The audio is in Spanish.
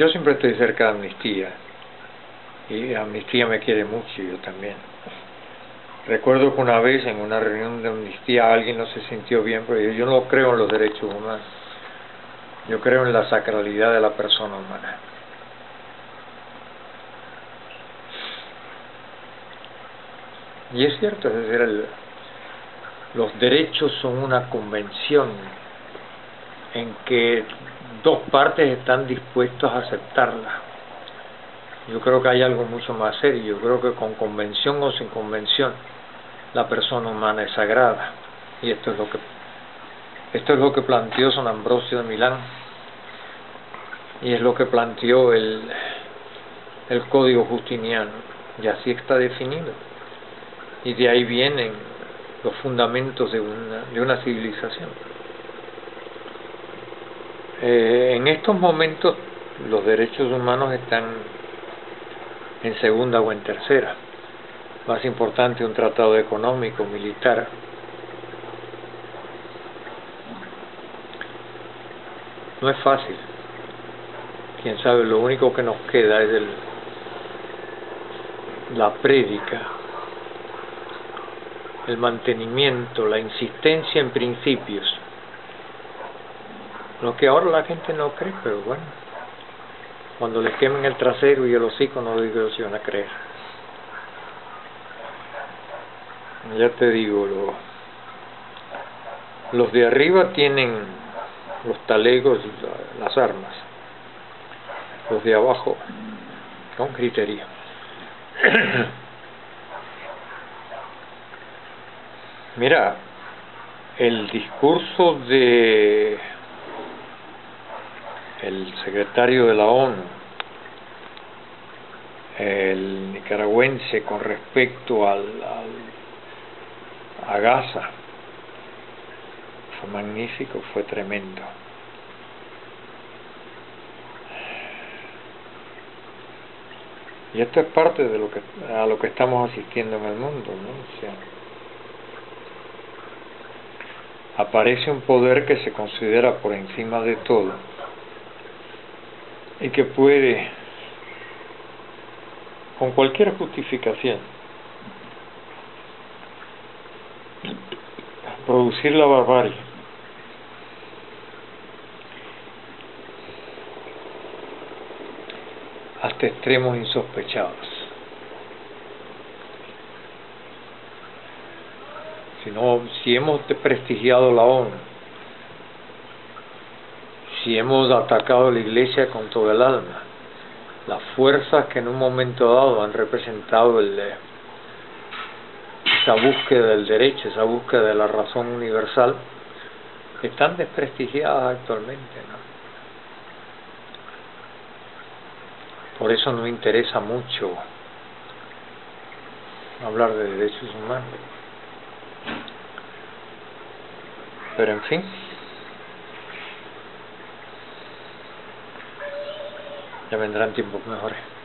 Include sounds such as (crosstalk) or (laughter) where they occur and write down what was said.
yo siempre estoy cerca de Amnistía y Amnistía me quiere mucho yo también. Recuerdo que una vez en una reunión de Amnistía alguien no se sintió bien, pero yo no creo en los derechos humanos, yo creo en la sacralidad de la persona humana. Y es cierto, es decir, los derechos son una convención en que dos partes están dispuestas a aceptarla. Yo creo que hay algo mucho más serio. Yo creo que con convención o sin convención, la persona humana es sagrada. Y esto es lo que esto es lo que planteó San Ambrosio de Milán y es lo que planteó el, el código justiniano y así está definido y de ahí vienen los fundamentos de una, de una civilización. Eh, en estos momentos los derechos humanos están en segunda o en tercera. Más importante un tratado económico, militar. No es fácil. Quién sabe, lo único que nos queda es el, la prédica el mantenimiento, la insistencia en principios. Lo que ahora la gente no cree, pero bueno, cuando les quemen el trasero y el hocico no lo digo si van a creer. Ya te digo, lo, los de arriba tienen los talegos las armas. Los de abajo con criterio. (coughs) Mira, el discurso de el secretario de la ONU, el nicaragüense con respecto al, a Gaza, fue magnífico, fue tremendo. Y esto es parte de lo que a lo que estamos asistiendo en el mundo, ¿no? aparece un poder que se considera por encima de todo y que puede, con cualquier justificación, producir la barbarie. hasta extremos insospechados. si, si hemos desprestigiado la ONU, si hemos atacado a la Iglesia con todo el alma, las fuerzas que en un momento dado han representado el, esa búsqueda del derecho, esa búsqueda de la razón universal, están desprestigiadas actualmente. ¿no? Por eso nos interesa mucho hablar de derechos humanos. Pero en fin. Ya vendrán tiempos mejores.